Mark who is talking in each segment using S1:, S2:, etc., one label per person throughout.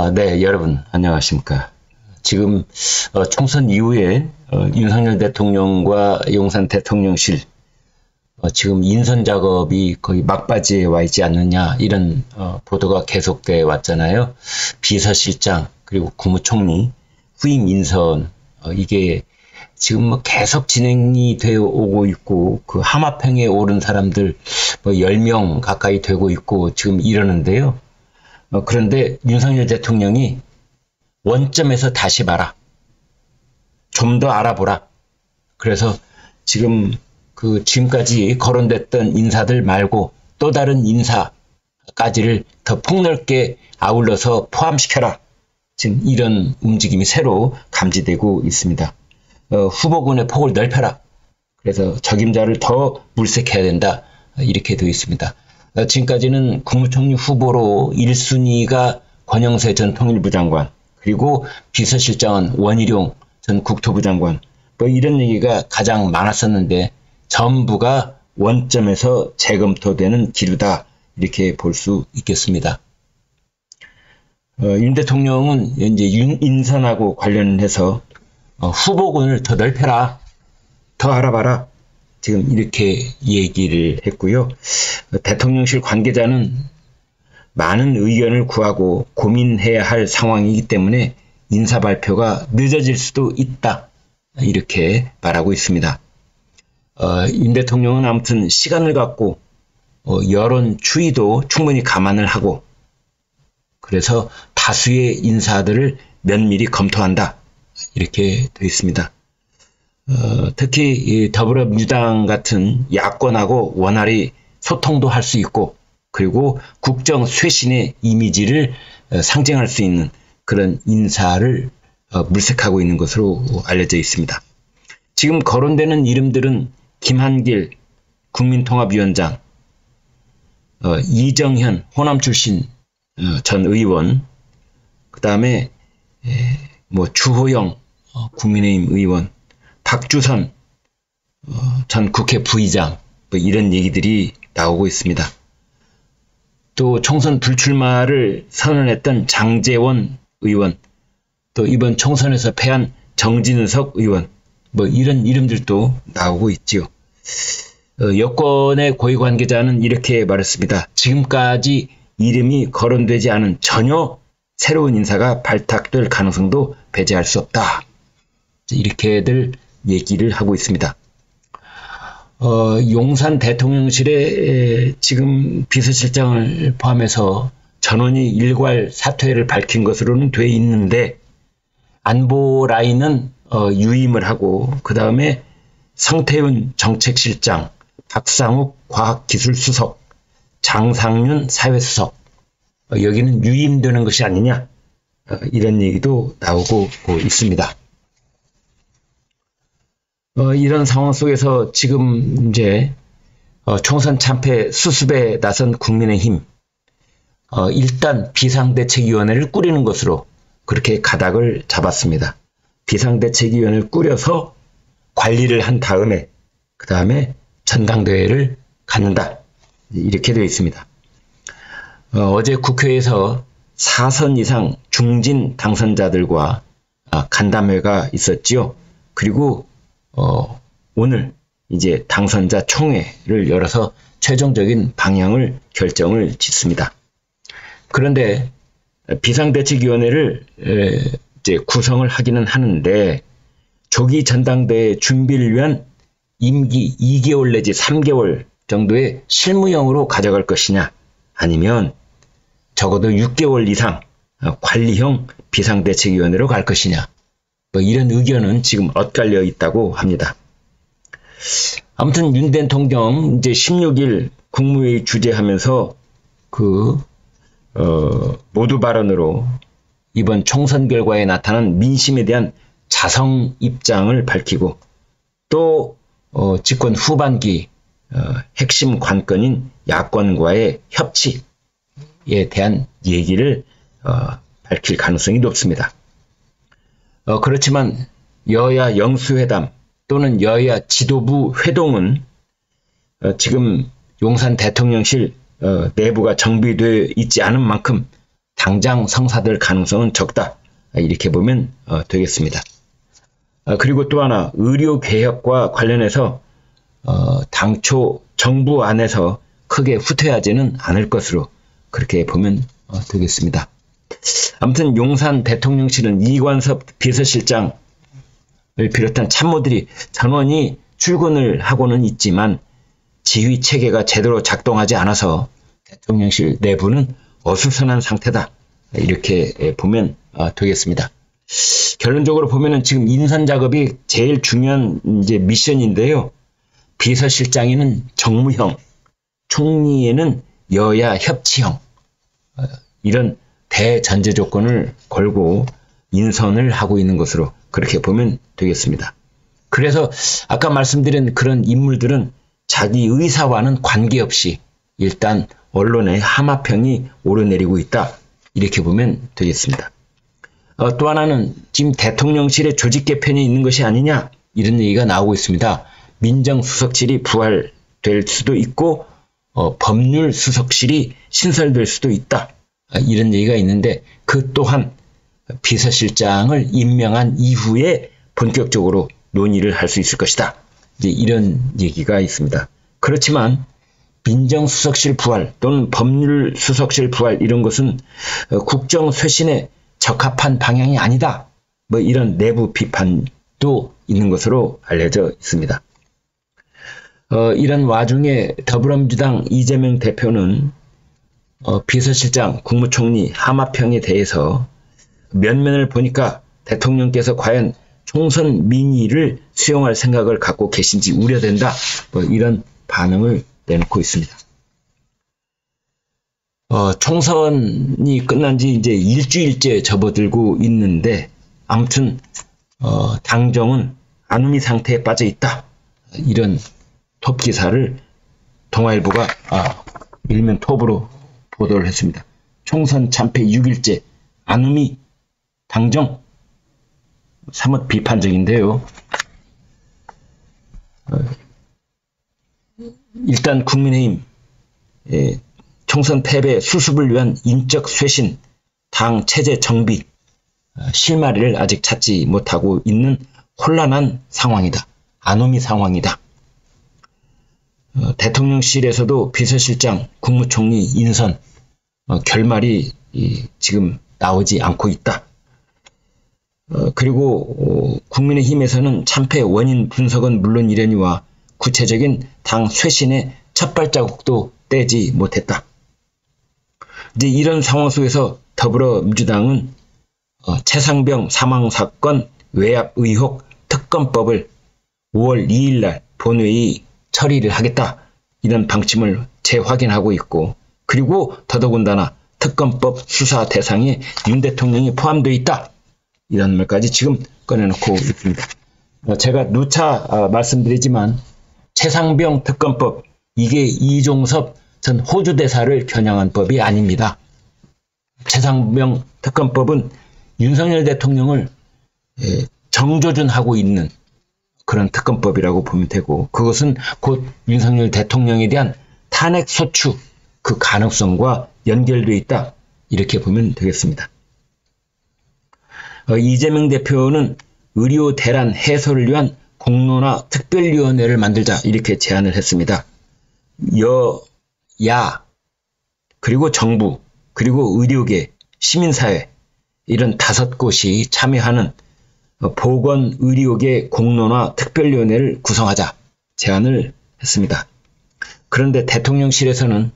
S1: 아, 네, 여러분 안녕하십니까. 지금 어, 총선 이후에 어, 윤석열 대통령과 용산 대통령실 어, 지금 인선 작업이 거의 막바지에 와 있지 않느냐 이런 어, 보도가 계속돼 왔잖아요. 비서실장 그리고 국무총리 후임 인선 어, 이게 지금 뭐 계속 진행이 되어 오고 있고 그 하마평에 오른 사람들 뭐 10명 가까이 되고 있고 지금 이러는데요. 어, 그런데 윤석열 대통령이 원점에서 다시 봐라. 좀 더 알아보라. 그래서 지금 그 지금까지 거론됐던 인사들 말고 또 다른 인사까지를 더 폭넓게 아울러서 포함시켜라. 지금 이런 움직임이 새로 감지되고 있습니다. 어, 후보군의 폭을 넓혀라. 그래서 적임자를 더 물색해야 된다. 이렇게 되어 있습니다. 어, 지금까지는 국무총리 후보로 1순위가 권영세 전 통일부 장관, 그리고 비서실장은 원희룡 전 국토부 장관, 뭐 이런 얘기가 가장 많았었는데 전부가 원점에서 재검토되는 기류다. 이렇게 볼 수 있겠습니다. 어, 윤 대통령은 이제 윤 인선하고 관련해서 어, 후보군을 더 넓혀라, 더 알아봐라. 지금 이렇게 얘기를 했고요. 대통령실 관계자는 많은 의견을 구하고 고민해야 할 상황이기 때문에 인사 발표가 늦어질 수도 있다. 이렇게 말하고 있습니다. 어, 윤 대통령은 아무튼 시간을 갖고 어, 여론 추이도 충분히 감안을 하고 그래서 다수의 인사들을 면밀히 검토한다. 이렇게 되어 있습니다. 어, 특히 더불어민주당 같은 야권하고 원활히 소통도 할 수 있고 그리고 국정 쇄신의 이미지를 어, 상징할 수 있는 그런 인사를 어, 물색하고 있는 것으로 알려져 있습니다. 지금 거론되는 이름들은 김한길 국민통합위원장, 어, 이정현 호남 출신 어, 전 의원, 그 다음에 뭐 주호영 어, 국민의힘 의원, 박주선 어, 전 국회 부의장 뭐 이런 얘기들이 나오고 있습니다. 또 총선 불출마를 선언했던 장재원 의원, 또 이번 총선에서 패한 정진석 의원, 뭐 이런 이름들도 나오고 있지요. 어, 여권의 고위 관계자는 이렇게 말했습니다. 지금까지 이름이 거론되지 않은 전혀 새로운 인사가 발탁될 가능성도 배제할 수 없다. 이렇게들 얘기를 하고 있습니다. 어, 용산 대통령실에 지금 비서실장을 포함해서 전원이 일괄 사퇴를 밝힌 것으로는 돼 있는데 안보 라인은 어, 유임을 하고 그 다음에 성태윤 정책실장, 박상욱 과학기술수석, 장상윤 사회수석 어, 여기는 유임되는 것이 아니냐 어, 이런 얘기도 나오고 있습니다. 어, 이런 상황 속에서 지금 이제 어, 총선 참패 수습에 나선 국민의힘 어, 일단 비상대책위원회를 꾸리는 것으로 그렇게 가닥을 잡았습니다. 비상대책위원회를 꾸려서 관리를 한 다음에 그 다음에 전당대회를 갖는다 이렇게 되어 있습니다. 어, 제 국회에서 4선 이상 중진 당선자들과 아, 간담회가 있었지요. 그리고 어, 오늘 이제 당선자 총회를 열어서 최종적인 방향을 결정을 짓습니다. 그런데 비상대책위원회를 이제 구성을 하기는 하는데 조기 전당대회 준비를 위한 임기 2개월 내지 3개월 정도의 실무형으로 가져갈 것이냐 아니면 적어도 6개월 이상 관리형 비상대책위원회로 갈 것이냐 뭐 이런 의견은 지금 엇갈려 있다고 합니다. 아무튼 윤 대통령 이제 16일 국무회의 주재하면서 그 어, 모두 발언으로 이번 총선 결과에 나타난 민심에 대한 자성 입장을 밝히고 또 어, 집권 후반기 어, 핵심 관건인 야권과의 협치에 대한 얘기를 어, 밝힐 가능성이 높습니다. 어, 그렇지만 여야 영수회담 또는 여야 지도부 회동은 어, 지금 용산 대통령실 어, 내부가 정비되어 있지 않은 만큼 당장 성사될 가능성은 적다. 이렇게 보면 어, 되겠습니다. 어, 그리고 또 하나 의료 개혁과 관련해서 어, 당초 정부 안에서 크게 후퇴하지는 않을 것으로 그렇게 보면 어, 되겠습니다. 아무튼 용산 대통령실은 이관섭 비서실장을 비롯한 참모들이 전원이 출근을 하고는 있지만 지휘 체계가 제대로 작동하지 않아서 대통령실 내부는 어수선한 상태다. 이렇게 보면 어, 되겠습니다. 결론적으로 보면은 지금 인선 작업이 제일 중요한 이제 미션인데요. 비서실장에는 정무형, 총리에는 여야 협치형 어, 이런 대전제 조건을 걸고 인선을 하고 있는 것으로 그렇게 보면 되겠습니다. 그래서 아까 말씀드린 그런 인물들은 자기 의사와는 관계없이 일단 언론의 하마평이 오르내리고 있다. 이렇게 보면 되겠습니다. 어, 또 하나는 지금 대통령실의 조직 개편이 있는 것이 아니냐 이런 얘기가 나오고 있습니다. 민정수석실이 부활될 수도 있고 어, 법률수석실이 신설될 수도 있다. 아, 이런 얘기가 있는데 그 또한 비서실장을 임명한 이후에 본격적으로 논의를 할 수 있을 것이다. 이제 이런 얘기가 있습니다. 그렇지만 민정수석실 부활 또는 법률수석실 부활 이런 것은 어, 국정 쇄신에 적합한 방향이 아니다. 뭐 이런 내부 비판도 있는 것으로 알려져 있습니다. 어, 이런 와중에 더불어민주당 이재명 대표는 어, 비서실장, 국무총리, 하마평에 대해서 면면을 보니까 대통령께서 과연 총선 민의를 수용할 생각을 갖고 계신지 우려된다. 뭐 이런 반응을 내놓고 있습니다. 어, 총선이 끝난 지 이제 일주일째 접어들고 있는데 아무튼 어, 당정은 안미 상태에 빠져 있다. 이런 톱 기사를 동아일보가 아, 일면 톱으로 보도를 했습니다. 총선 참패 6일째 안음이 당정 사뭇 비판적인데요. 어, 일단 국민의힘 예, 총선 패배 수습을 위한 인적 쇄신, 당 체제 정비, 어, 실마리를 아직 찾지 못하고 있는 혼란한 상황이다. 아노미 상황이다. 어, 대통령실에서도 비서실장, 국무총리 인선 어, 결말이 이, 지금 나오지 않고 있다. 어, 그리고 어, 국민의힘에서는 참패 원인 분석은 물론 이려니와 구체적인 당 쇄신의 첫 발자국도 떼지 못했다. 이제 이런 상황 속에서 더불어민주당은 어, 최상병 사망 사건 외압 의혹 특검법을 5월 2일 날 본회의 처리를 하겠다. 이런 방침을 재확인하고 있고 그리고 더더군다나 특검법 수사 대상에 윤 대통령이 포함되어 있다. 이런 말까지 지금 꺼내놓고 있습니다. 어, 제가 누차 어, 말씀드리지만 최상병 특검법 이게 이종섭 전 호주 대사를 겨냥한 법이 아닙니다. 최상병 특검법은 윤석열 대통령을 예, 정조준하고 있는 그런 특검법이라고 보면 되고 그것은 곧 윤석열 대통령에 대한 탄핵 소추 그 가능성과 연결되어 있다 이렇게 보면 되겠습니다. 어, 이재명 대표는 의료 대란 해소를 위한 공론화 특별위원회를 만들자 이렇게 제안을 했습니다. 여, 야, 그리고 정부, 그리고 의료계, 시민사회 이런 다섯 곳이 참여하는 보건 의료계 공론화 특별위원회를 구성하자 제안을 했습니다. 그런데 대통령실에서는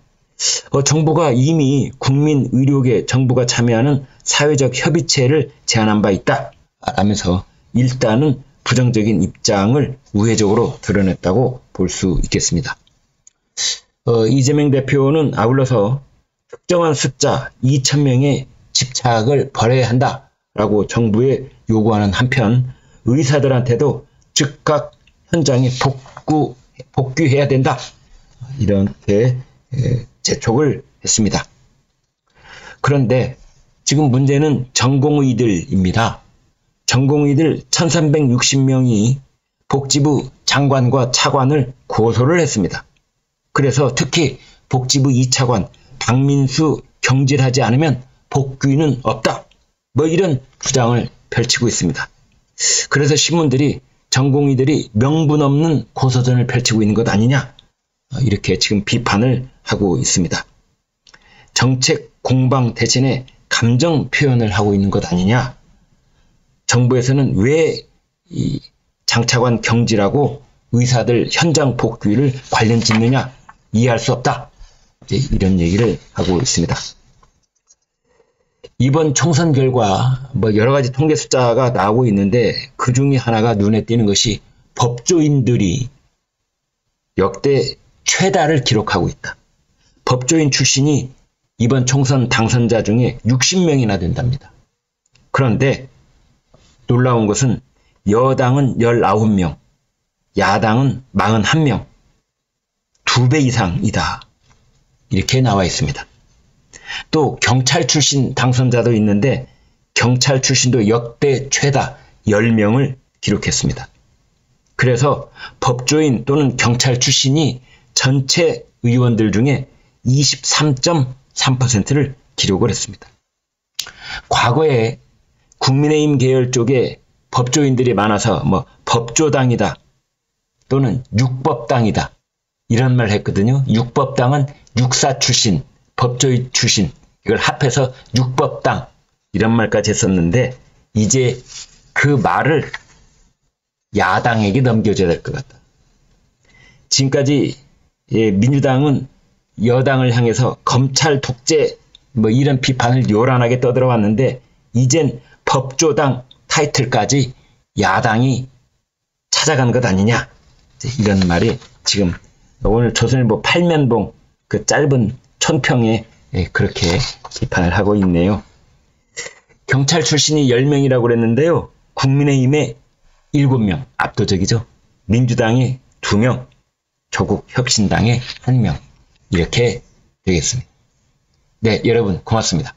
S1: 어, 정부가 이미 국민 의료계 정부가 참여하는 사회적 협의체를 제안한 바 있다 라면서 일단은 부정적인 입장을 우회적으로 드러냈다고 볼 수 있겠습니다. 어, 이재명 대표는 아울러서 특정한 숫자 2천명의 집착을 버려야 한다 라고 정부에 요구하는 한편 의사들한테도 즉각 현장에 복구, 복귀해야 된다. 이렇게 재촉을 했습니다. 그런데 지금 문제는 전공의들입니다. 전공의들 1360명이 복지부 장관과 차관을 고소를 했습니다. 그래서 특히 복지부 2차관 박민수 경질하지 않으면 복귀는 없다. 뭐 이런 주장을 펼치고 있습니다. 그래서 신문들이 전공의들이 명분 없는 고소전을 펼치고 있는 것 아니냐 이렇게 지금 비판을 하고 있습니다. 정책 공방 대신에 감정 표현을 하고 있는 것 아니냐. 정부에서는 왜이 장차관 경질하고 의사들 현장 복귀를 관련 짓느냐 이해할 수 없다. 이런 얘기를 하고 있습니다. 이번 총선 결과 뭐 여러 가지 통계 숫자가 나오고 있는데 그 중에 하나가 눈에 띄는 것이 법조인들이 역대 최다를 기록하고 있다. 법조인 출신이 이번 총선 당선자 중에 60명이나 된답니다. 그런데 놀라운 것은 여당은 19명, 야당은 41명, 두 배 이상이다. 이렇게 나와 있습니다. 또 경찰 출신 당선자도 있는데 경찰 출신도 역대 최다 10명을 기록했습니다. 그래서 법조인 또는 경찰 출신이 전체 의원들 중에 23.3%를 기록을 했습니다. 과거에 국민의힘 계열 쪽에 법조인들이 많아서 뭐 법조당이다 또는 육법당이다 이런 말을 했거든요. 육법당은 육사 출신, 법조인 출신 이걸 합해서 육법당 이런 말까지 했었는데 이제 그 말을 야당에게 넘겨줘야 될 것 같다. 지금까지 예, 민주당은 여당을 향해서 검찰 독재 뭐 이런 비판을 요란하게 떠들어왔는데 이젠 법조당 타이틀까지 야당이 찾아간 것 아니냐 이런 말이 지금 오늘 조선일보 8면봉 그 짧은 천평에 예, 그렇게 비판을 하고 있네요. 경찰 출신이 10명이라고 그랬는데요. 국민의힘에 7명 압도적이죠. 민주당에 2명, 조국 혁신당에 1명 이렇게 되겠습니다. 네, 여러분 고맙습니다.